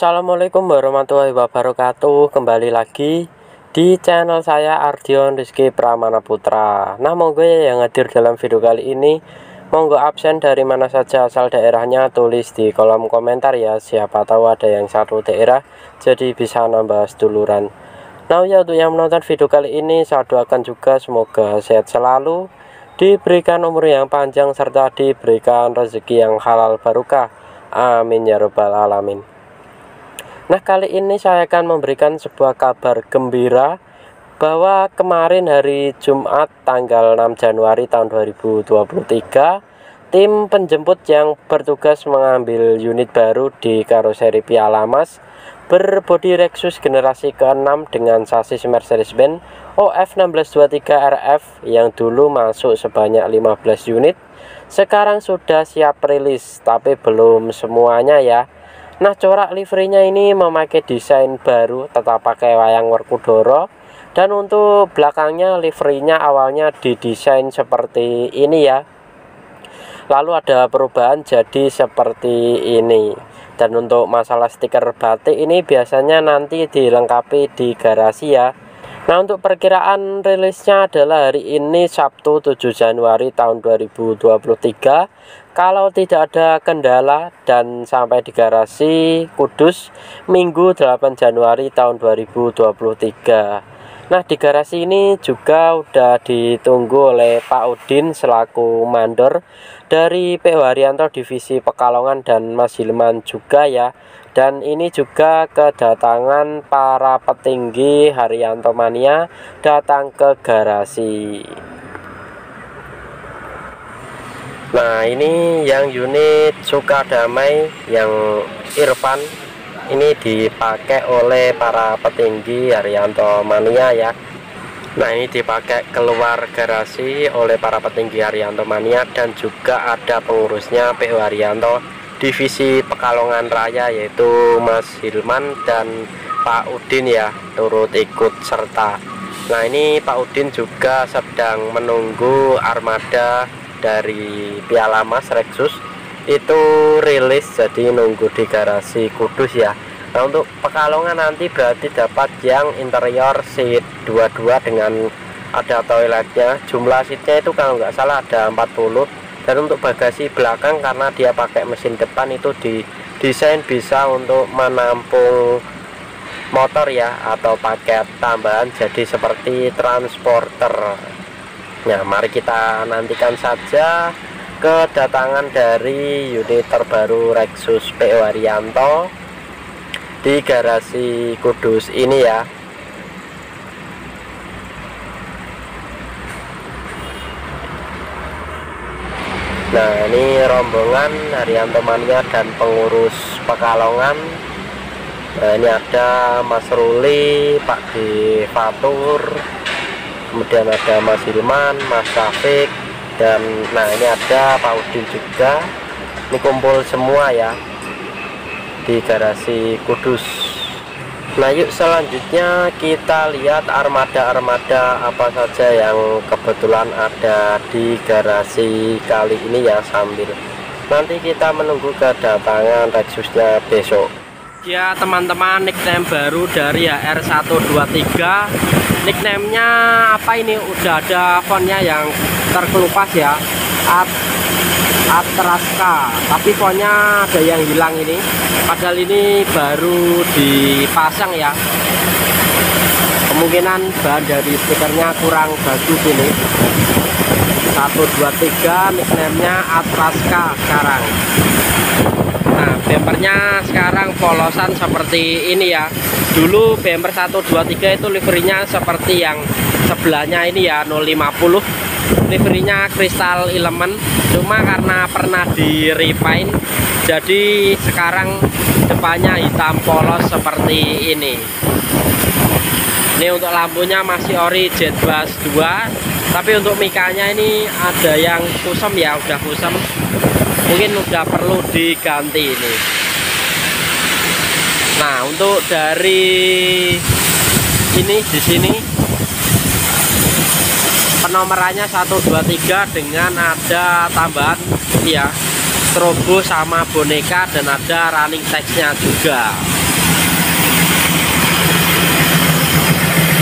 Assalamualaikum warahmatullahi wabarakatuh. Kembali lagi di channel saya Ardion Rizky Pramana Putra. Nah monggo ya yang hadir dalam video kali ini. Monggo absen dari mana saja asal daerahnya tulis di kolom komentar ya. Siapa tahu ada yang satu daerah jadi bisa nambah seduluran. Nah ya untuk yang menonton video kali ini saya doakan juga semoga sehat selalu Diberikan umur yang panjang serta diberikan rezeki yang halal barokah. Amin ya robbal alamin Nah kali ini saya akan memberikan sebuah kabar gembira bahwa kemarin hari Jumat tanggal 6 Januari tahun 2023 tim penjemput yang bertugas mengambil unit baru di karoseri Piala Mas berbodi Lexus generasi ke-6 dengan sasis Mercedes-Benz OF1623 RF yang dulu masuk sebanyak 15 unit sekarang sudah siap rilis tapi belum semuanya ya Nah corak liverynya ini memakai desain baru tetap pakai wayang Werkudara. Dan untuk belakangnya liverynya awalnya didesain seperti ini ya. Lalu ada perubahan jadi seperti ini. Dan untuk masalah stiker batik ini biasanya nanti dilengkapi di garasi ya Nah untuk perkiraan rilisnya adalah hari ini Sabtu 7 Januari tahun 2023 Kalau tidak ada kendala dan sampai di garasi Kudus Minggu 8 Januari tahun 2023 Nah di garasi ini juga udah ditunggu oleh Pak Udin selaku mandor Dari PO Haryanto Divisi Pekalongan dan Mas Hilman juga ya dan ini juga kedatangan para petinggi Haryanto Mania datang ke garasi. Nah ini yang unit Sukadamai yang Irfan. Ini dipakai oleh para petinggi Haryanto Mania ya. Nah ini dipakai keluar garasi oleh para petinggi Haryanto Mania dan juga ada pengurusnya PO Haryanto divisi Pekalongan Raya yaitu Mas Hilman dan Pak Udin ya turut ikut serta. Nah ini Pak Udin juga sedang menunggu armada dari Piala Mas Rexus. Itu rilis jadi nunggu di garasi Kudus ya. Nah untuk Pekalongan nanti berarti dapat yang interior seat 22 dengan ada toiletnya. Jumlah seatnya itu kalau nggak salah ada 40 dan untuk bagasi belakang karena dia pakai mesin depan itu di desain bisa untuk menampung motor ya atau paket tambahan jadi seperti transporter. Nah mari kita nantikan saja kedatangan dari unit terbaru Rexus PO Haryanto di garasi Kudus ini ya Nah ini rombongan Haryanto Mania dan pengurus Pekalongan. Nah ini ada Mas Ruli, Pak di Fatur Kemudian ada Mas Hilman, Mas Safik Dan nah ini ada Pak Udin juga. Ini kumpul semua ya Di garasi Kudus Nah yuk selanjutnya kita lihat armada-armada apa saja yang kebetulan ada di garasi kali ini ya sambil nanti kita menunggu kedatangan Lexusnya besok. Ya teman-teman nickname baru dari HR123 nicknamenya apa ini? Udah ada fontnya yang terkelupas ya Atraska. Tapi fontnya ada yang hilang ini. Padahal ini baru dipasang ya. Kemungkinan bahan dari stikernya kurang bagus ini. 123 nicknamenya Atraska sekarang. Nah bempernya sekarang polosan seperti ini ya. Dulu bemper 123 itu liverinya seperti yang sebelahnya ini ya 050 liverynya kristal elemen cuma karena pernah di refine jadi sekarang depannya hitam polos seperti ini. Ini untuk lampunya masih ori jet bus 2 tapi untuk mikanya ini ada yang kusam ya udah kusam. Mungkin udah perlu diganti ini. Nah untuk dari ini di sini penomerannya 123 dengan ada tambahan ya strobo sama boneka dan ada running textnya juga.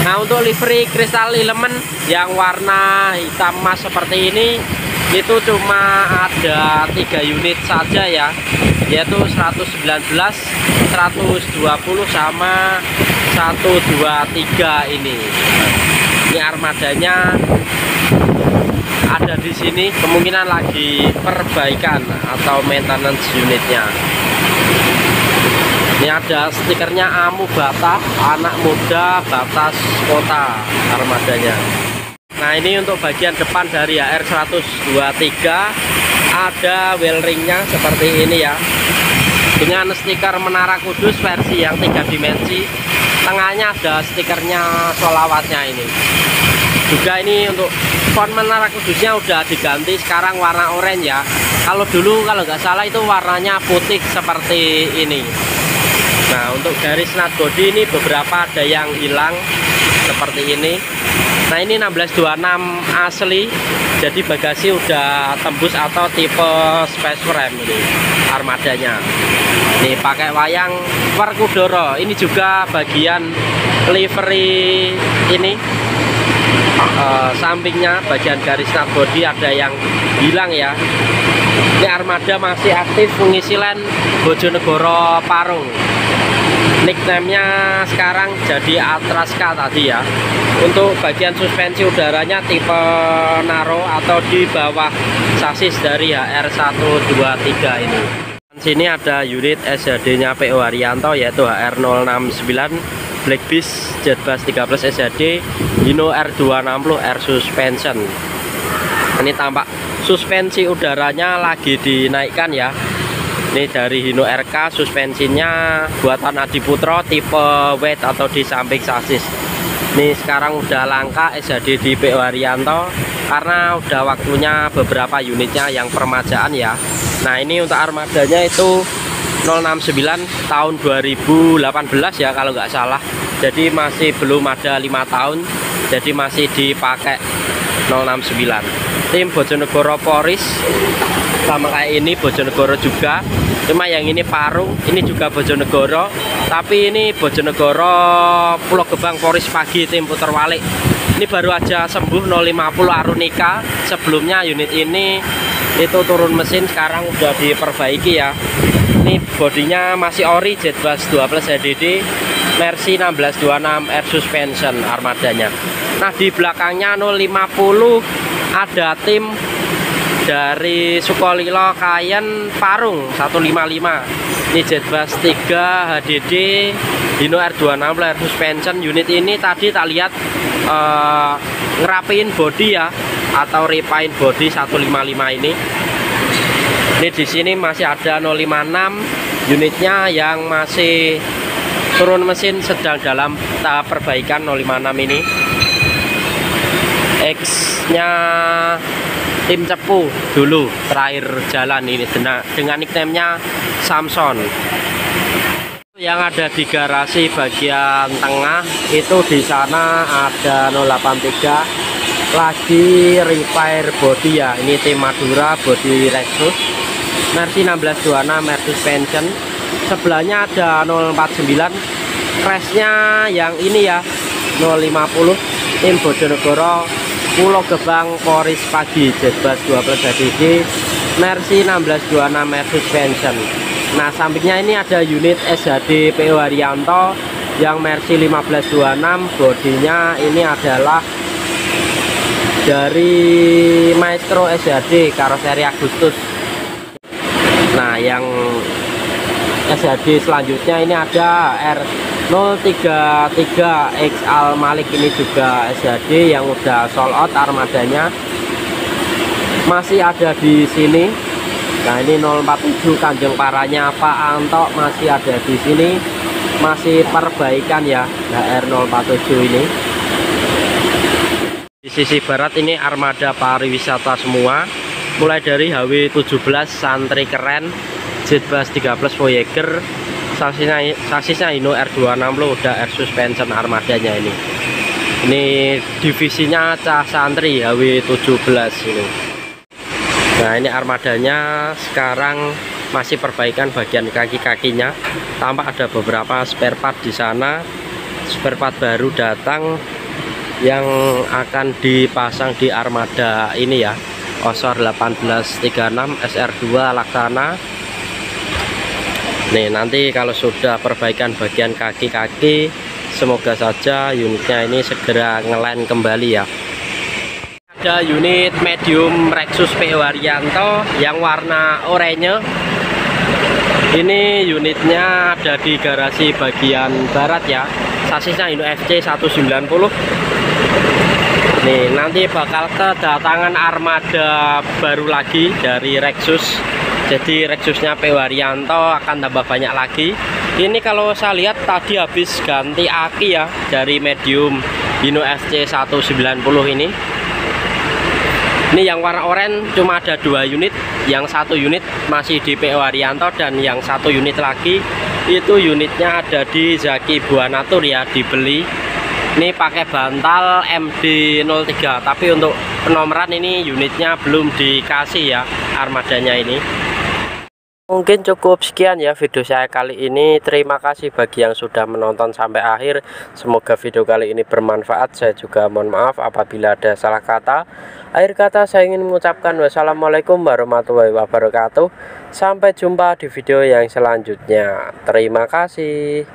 Nah untuk livery kristal elemen yang warna hitam emas seperti ini itu cuma ada tiga unit saja ya yaitu 119 120 sama 123 ini ini armadanya ada di sini kemungkinan lagi perbaikan atau maintenance unitnya. Ini ada stikernya Amu Bata anak muda batas kota armadanya. Nah ini untuk bagian depan dari HR 123 ada wheel ringnya seperti ini ya. Dengan stiker Menara Kudus versi yang tiga dimensi tengahnya ada stikernya solawatnya ini. Juga ini untuk font Menara Kudusnya udah diganti sekarang warna oranye ya. Kalau dulu kalau nggak salah itu warnanya putih seperti ini. Nah untuk garis nut body ini beberapa ada yang hilang seperti ini Nah ini 1626 asli. Jadi bagasi udah tembus atau tipe space frame ini armadanya. Ini pakai wayang Perkudoro ini juga bagian livery ini. Uh, sampingnya bagian garis nut body ada yang hilang ya. Ini armada masih aktif mengisi len Bojonegoro Parung nickname-nya sekarang jadi Atraska tadi ya. Untuk bagian suspensi udaranya tipe Naro atau di bawah sasis dari HR123 ini. Sini ada unit SHD nya PO Haryanto yaitu HR069 Black Beast Jetbus 13 SHD Hino R260 Air Suspension. Ini tampak suspensi udaranya lagi dinaikkan ya ini dari Hino RK suspensinya buatan Adiputro tipe weight atau di samping sasis. Ini sekarang udah langka SHD di PO Haryanto karena udah waktunya beberapa unitnya yang permajaan ya. Nah ini untuk armadanya itu 069 tahun 2018 ya kalau nggak salah. Jadi masih belum ada lima tahun jadi masih dipakai 069 tim Bojonegoro Poris sama kayak ini Bojonegoro juga cuma yang ini Parung ini juga Bojonegoro. Tapi ini Bojonegoro Pulau Gebang Poris pagi tim putar walik ini baru aja sembuh 050 Arunika. Sebelumnya unit ini itu turun mesin sekarang udah diperbaiki ya. Ini bodinya masih ori Jetbus 12 HDD Mercy 1626 Air Suspension armadanya. Nah di belakangnya 050 ada tim dari Sukolilo Kayen Parung 155 ini Jetbus 3 HDD Hino R26 Air Suspension unit ini tadi tak lihat uh, ngerapiin body ya atau repaint body 155 ini. Ini di sini masih ada 056 unitnya yang masih turun mesin sedang dalam tahap perbaikan 056 ini. X nya tim cepu dulu terakhir jalan ini dengan, dengan nickname-nya Samson. Yang ada di garasi bagian tengah itu di sana ada 083 lagi repair body ya. Ini tim Madura body Lexus Mercy 1626 Mercy Suspension sebelahnya ada 049 crashnya yang ini ya 050 tim Bojonegoro Pulau Gebang Poris Pagi Jetbus 12 HDD Mercy 1626 Mercy Suspension Nah sampingnya ini ada unit SHD PO Haryanto yang Mercy 1526 bodinya ini adalah dari Maestro SHD karoseri Agustus. Nah yang SHD selanjutnya ini ada R 033 X Al Malik ini juga SHD yang udah sold out armadanya. Masih ada di sini. Nah ini 047 Tanjung Paranya Pak Anto masih ada di sini. Masih perbaikan ya HR047 ini. Di sisi barat ini armada pariwisata semua. Mulai dari HW17 santri keren Jetbus 13 Voyager sasisnya sasisnya Hino R260 udah air suspension armadanya ini. Ini divisinya cah santri HW17 ini. Nah ini armadanya sekarang masih perbaikan bagian kaki-kakinya. Tampak ada beberapa spare part di sana spare part baru datang yang akan dipasang di armada ini ya. Osor 1836 SR2 Laksana nih nanti kalau sudah perbaikan bagian kaki-kaki semoga saja unitnya ini segera ngelain kembali ya. Ada unit medium Rexus P Waryanto yang warna oranye. Ini unitnya ada di garasi bagian barat ya. Sasisnya Indo FC 190 nih nanti bakal kedatangan armada baru lagi dari Rexus jadi Rexusnya P. Waryanto akan tambah banyak lagi. Ini kalau saya lihat tadi habis ganti aki ya dari medium Hino FC 190 ini. Ini yang warna oranye cuma ada dua unit. Yang satu unit masih di PO Arianto dan yang satu unit lagi itu unitnya ada di Zaki Buanatur ya dibeli. Ini pakai bantal MD03 tapi untuk penomoran ini unitnya belum dikasih ya armadanya ini Mungkin cukup sekian ya video saya kali ini. Terima kasih bagi yang sudah menonton sampai akhir. Semoga video kali ini bermanfaat. Saya juga mohon maaf apabila ada salah kata. Akhir kata saya ingin mengucapkan wassalamualaikum warahmatullahi wabarakatuh. Sampai jumpa di video yang selanjutnya. Terima kasih.